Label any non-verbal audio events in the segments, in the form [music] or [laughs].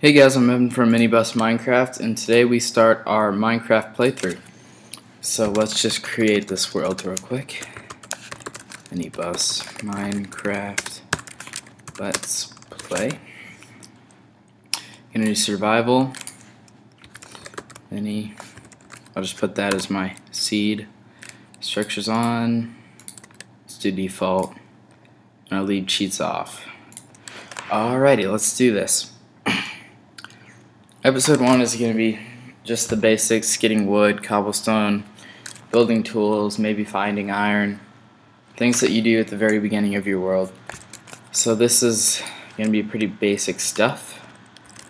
Hey guys, I'm Evan from Minibus Minecraft, and today we start our Minecraft playthrough. So let's just create this world real quick. Minibus Minecraft. Let's play. Gonna do survival. Any. I'll just put that as my seed. Structures on. Let's do default. And I'll leave cheats off. Alrighty, let's do this. Episode 1 is going to be just the basics, getting wood, cobblestone, building tools, maybe finding iron, things that you do at the very beginning of your world. So this is going to be pretty basic stuff.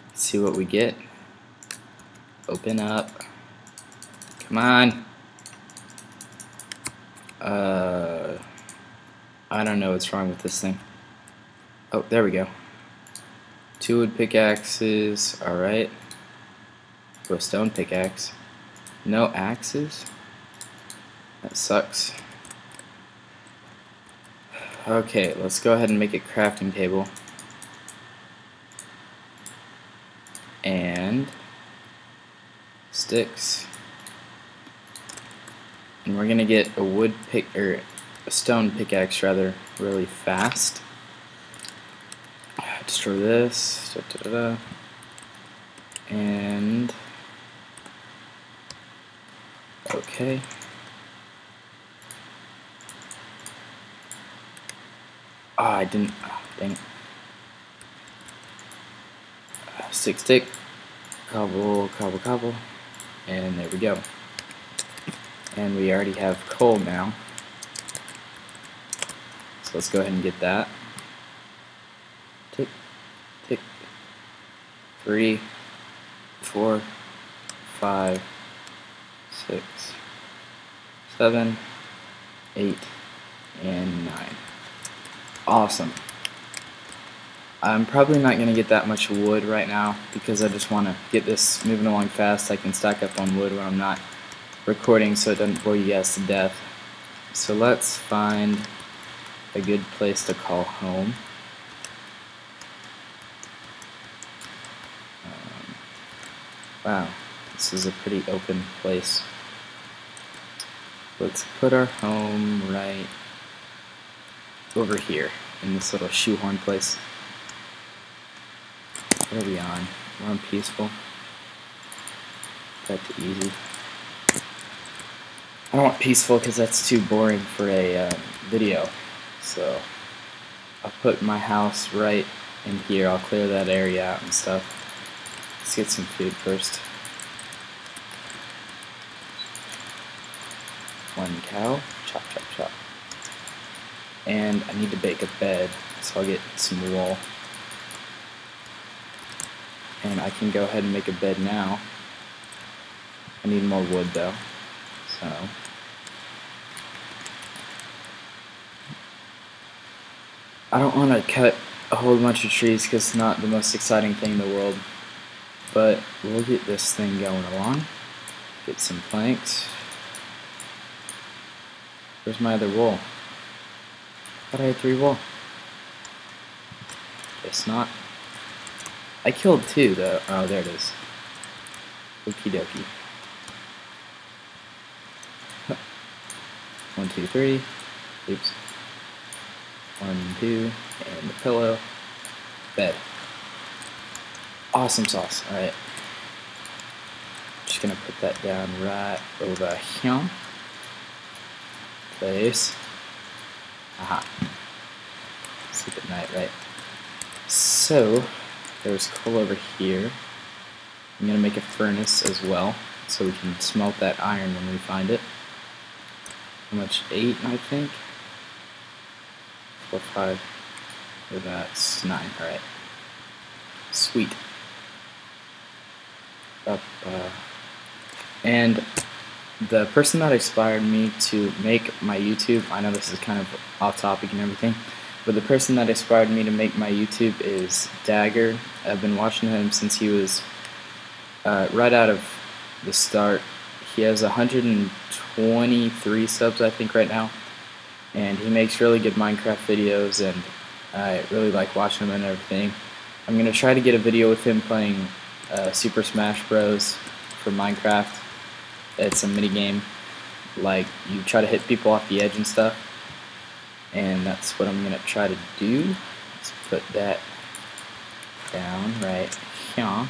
Let's see what we get. Open up. Come on. Uh, I don't know what's wrong with this thing. Oh, there we go. Two wood pickaxes, alright. A stone pickaxe. No axes? That sucks. Okay, let's go ahead and make a crafting table. And sticks. And we're gonna get a wood pick or a stone pickaxe rather really fast destroy this, da, da, da, and okay. Ah, I didn't. Oh, dang it. Six stick, cobble, cobble, cobble, and there we go. And we already have coal now. So let's go ahead and get that. Tick, tick. Three, four, five, six, seven, eight, and nine. Awesome. I'm probably not going to get that much wood right now because I just want to get this moving along fast. I can stack up on wood when I'm not recording so it doesn't bore you guys to death. So let's find a good place to call home. Um, wow, this is a pretty open place. Let's put our home right over here in this little shoehorn place. What are we on? We're on peaceful. To easy. I don't want peaceful because that's too boring for a uh, video. So I'll put my house right in here. I'll clear that area out and stuff. Let's get some food first. One cow. Chop, chop, chop. And I need to bake a bed, so I'll get some wool. And I can go ahead and make a bed now. I need more wood though, so. I don't want to cut a whole bunch of trees because it's not the most exciting thing in the world. But we'll get this thing going along. Get some planks. Where's my other wool? I thought I had three wool. Guess not. I killed two though. Oh, there it is. Okie dokie. [laughs] One, two, three. Oops. One, two, and the pillow. Bed. Awesome sauce. Alright. Just gonna put that down right over here. Place. Aha. Sleep at night, right? So, there's coal over here. I'm gonna make a furnace as well, so we can smelt that iron when we find it. How much? Eight, I think? Four, five. That's nine, alright. Sweet up. Uh, and the person that inspired me to make my YouTube, I know this is kind of off topic and everything, but the person that inspired me to make my YouTube is Dagger. I've been watching him since he was uh, right out of the start. He has 123 subs, I think, right now, and he makes really good Minecraft videos, and I really like watching him and everything. I'm gonna try to get a video with him playing uh, Super Smash Bros. for Minecraft. It's a mini game, like you try to hit people off the edge and stuff, and that's what I'm gonna try to do. Let's put that down right here,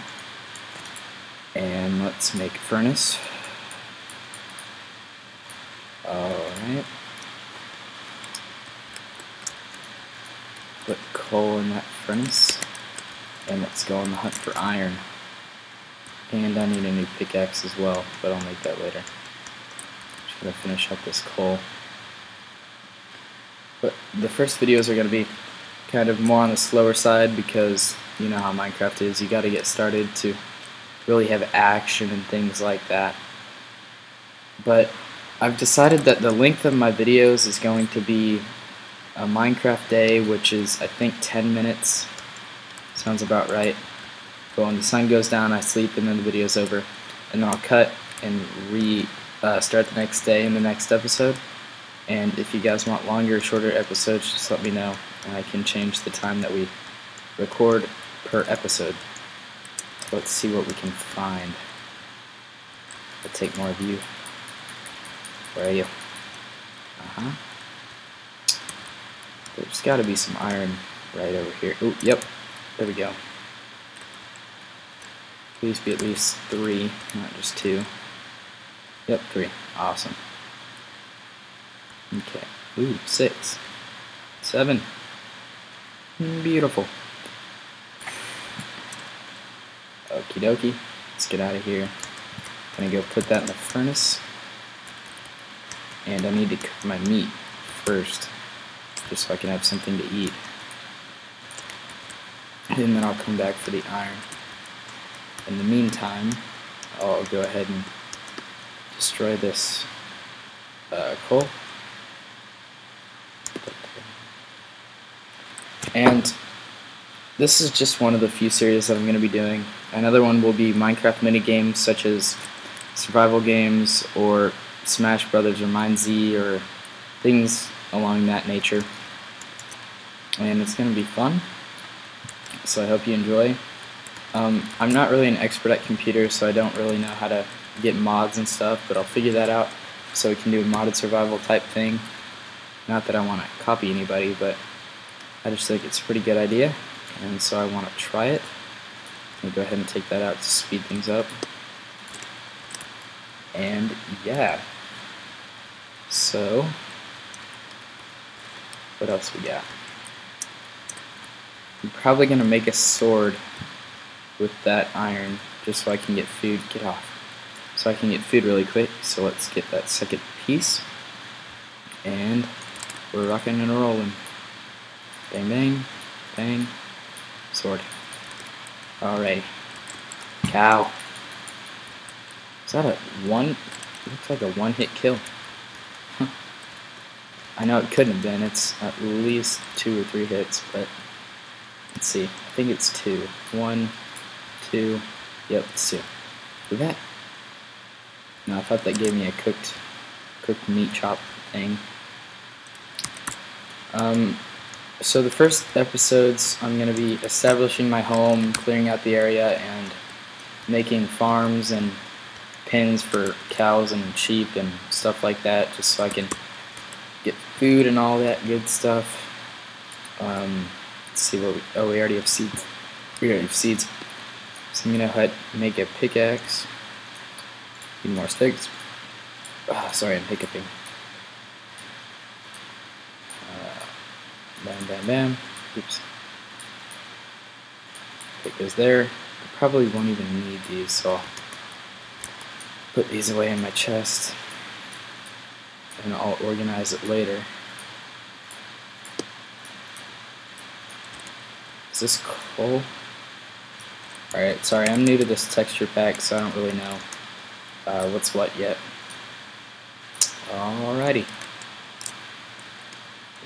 and let's make a furnace. Alright. Put coal in that furnace. And let's go on the hunt for iron. And I need a new pickaxe as well, but I'll make that later. Just gonna finish up this coal. But the first videos are gonna be kind of more on the slower side because you know how Minecraft is. You gotta get started to really have action and things like that. But I've decided that the length of my videos is going to be a Minecraft day, which is I think 10 minutes. Sounds about right. But when the sun goes down, I sleep, and then the video's over, and then I'll cut and re uh, start the next day in the next episode. And if you guys want longer or shorter episodes, just let me know, and I can change the time that we record per episode. let's see what we can find. I'll take more of you. Where are you? Uh-huh. There's got to be some iron right over here. Oh, yep. There we go. Please be at least three, not just two. Yep, three. Awesome. Okay. Ooh, six. Seven. Beautiful. Okie dokie. Let's get out of here. Gonna go put that in the furnace. And I need to cook my meat first, just so I can have something to eat. And then I'll come back for the iron. In the meantime, I'll go ahead and destroy this uh, coal. And this is just one of the few series that I'm going to be doing. Another one will be Minecraft mini games such as survival games or Smash Brothers or MineZ or things along that nature. And it's going to be fun. So I hope you enjoy. Um, I'm not really an expert at computers, so I don't really know how to get mods and stuff, but I'll figure that out so we can do a modded survival type thing. Not that I want to copy anybody, but I just think it's a pretty good idea, and so I want to try it. I'll go ahead and take that out to speed things up. And yeah. So, what else we got? I'm probably going to make a sword with that iron just so I can get food. Get off. So I can get food really quick. So let's get that second piece. And we're rocking and rolling. Bang, bang, bang. Sword. Alright. Cow. Is that a one? Looks like a one hit kill. I know it couldn't have been. It's at least two or three hits, but let's see. I think it's two. One, two. Yep, it's two. Did that? No, I thought that gave me a cooked, cooked meat chop thing. Um, so the first episodes, I'm going to be establishing my home, clearing out the area, and making farms and pens for cows and sheep and stuff like that, just so I can get food and all that good stuff. Um, let's see what we, oh, we already have seeds. We already have seeds. So I'm gonna head make a pickaxe. Need more sticks. Oh, sorry, I'm hiccuping. Uh, bam, bam, bam. Oops. Put those there. I probably won't even need these, so I'll put these away in my chest and I'll organize it later. Is this coal? Alright, sorry, I'm new to this texture pack, so I don't really know uh, what's what yet. Alrighty.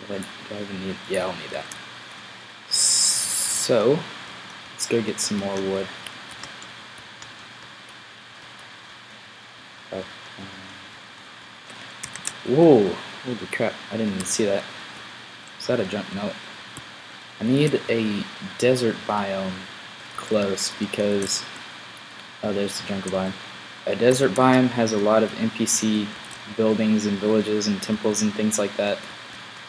Do I, do I even need, yeah, I'll need that. So, let's go get some more wood. Oh, um, Whoa! Holy crap, I didn't even see that. Is that a junk note? I need a desert biome close because oh there's the jungle biome. A desert biome has a lot of NPC buildings and villages and temples and things like that.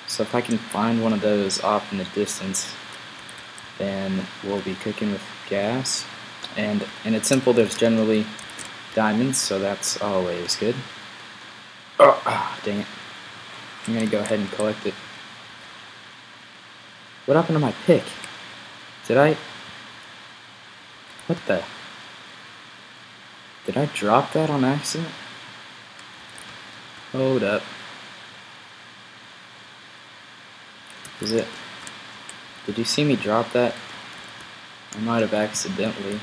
So if I can find one of those off in the distance, then we'll be cooking with gas. And in a temple there's generally diamonds, so that's always good. Oh, oh, dang it. I'm gonna go ahead and collect it. What happened to my pick? Did I... What the... Did I drop that on accident? Hold up. Is it... Did you see me drop that? I might have accidentally.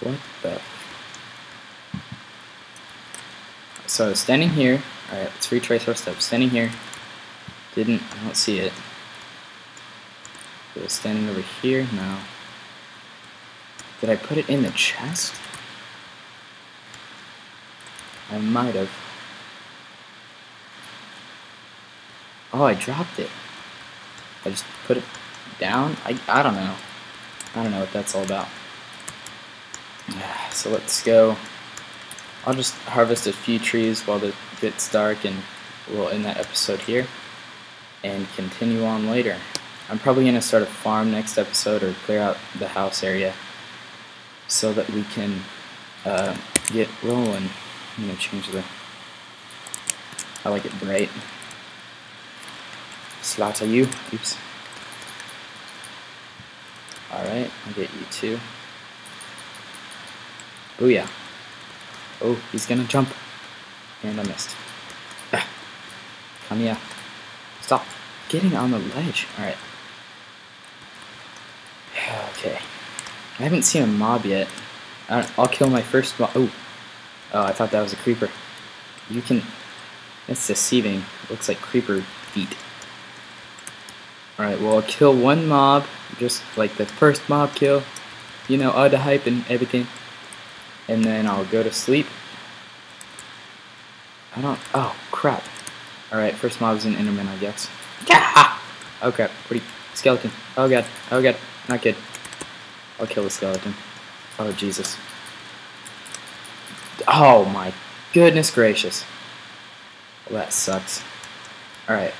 What the... So, standing here. Alright, let's retrace our steps. Standing here. Didn't... I don't see it. It was standing over here? No. Did I put it in the chest? I might have. Oh, I dropped it. I just put it down? I, I don't know. I don't know what that's all about. [sighs] So let's go. I'll just harvest a few trees while it gets dark and we'll end that episode here and continue on later. I'm probably going to start a farm next episode or clear out the house area so that we can uh, get rolling. I'm going to change the... I like it bright. Slaughter you. Oops. Alright, I'll get you too. Booyah. Oh, he's gonna jump. And I missed. Ah. Come here. Stop getting on the ledge. Alright. [sighs] Okay. I haven't seen a mob yet. I'll kill my first mob. Oh. Oh, I thought that was a creeper. You can... That's deceiving. looks like creeper feet. Alright, well I'll kill one mob, just like the first mob kill. You know, all the hype and everything. And then I'll go to sleep. I don't... Oh, crap. Alright, first mob is an Enderman, I guess. Yeah! Oh crap, pretty... Skeleton. Oh god, oh god, not good. I'll kill the skeleton. Oh Jesus. Oh my goodness gracious. Well, that sucks. Alright,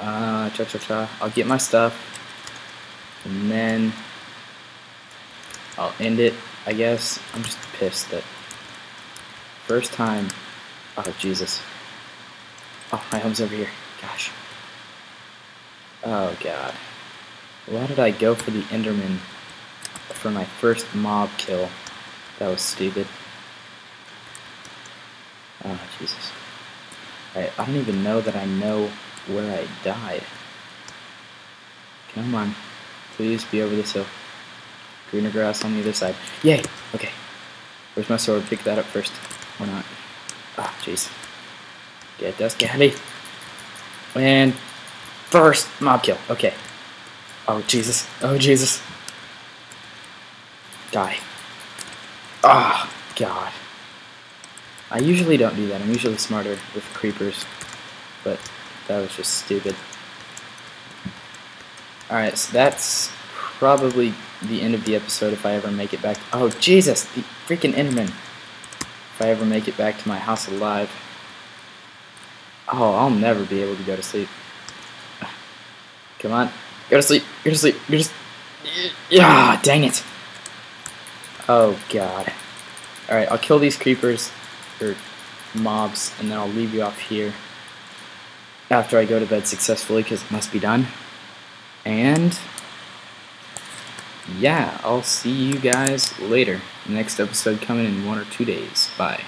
uh, cha cha cha. I'll get my stuff. And then I'll end it, I guess. I'm just pissed that first time. Oh, Jesus. Oh, my home's over here. Gosh. Oh, God. Why did I go for the Enderman for my first mob kill? That was stupid. Oh, Jesus. I, I don't even know that I know where I died. Come on. Please be over this hill. Greener grass on the other side. Yay! Okay. Where's my sword? Pick that up first. Or not. Ah, jeez. Get this candy. And first mob kill. Okay. Oh, Jesus. Oh, Jesus. Die. Ah, oh, God. I usually don't do that. I'm usually smarter with creepers. But that was just stupid. Alright, so that's probably the end of the episode if I ever make it back. Oh, Jesus! The freaking Enderman! If I ever make it back to my house alive. Oh, I'll never be able to go to sleep. [sighs] Come on. Go to sleep. Go to sleep. Go to sleep. Yeah, dang it. Oh, God. Alright, I'll kill these creepers, or mobs, and then I'll leave you off here after I go to bed successfully because it must be done. And yeah, I'll see you guys later. Next episode coming in one or two days. Bye.